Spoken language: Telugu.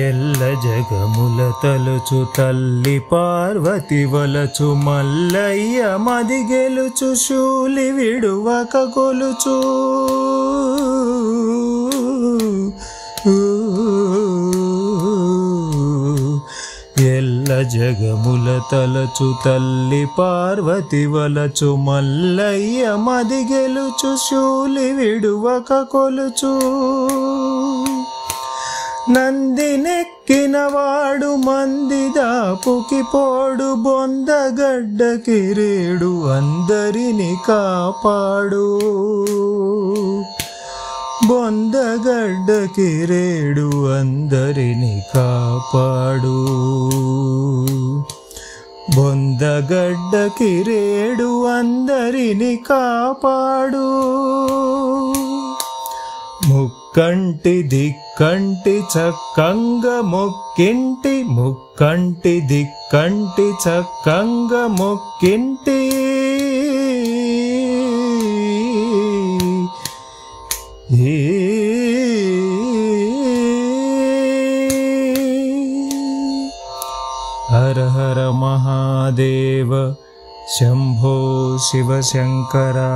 ఎల్ల జగముల తలుచు తల్లి పార్వతి వలచు మల్లయ్య మది గెలుచు శూలి విడువక కొలుచూ ఎల్ల జగముల తలచు తల్లి పార్వతి వలచు మల్లయ్య మది గెలుచు శూలి విడువక కొలుచు. నందినెక్కినవాడు మంది దాపుకి పోడు బొందగడ్డ కిరీడు అందరిని కాపాడు. బొందగడ్డ కిరేడు అందరిని కాపాడు. బొందగడ్డ కిరీడు అందరిని కాపాడు. ముక్కంటి దిక్కంటి చక్కంగా మొక్కింటి ముక్కంటి దిక్కంటి చక్కంగా మొక్కింటి. हर हर महादेव शम्भो शिवशङ्करा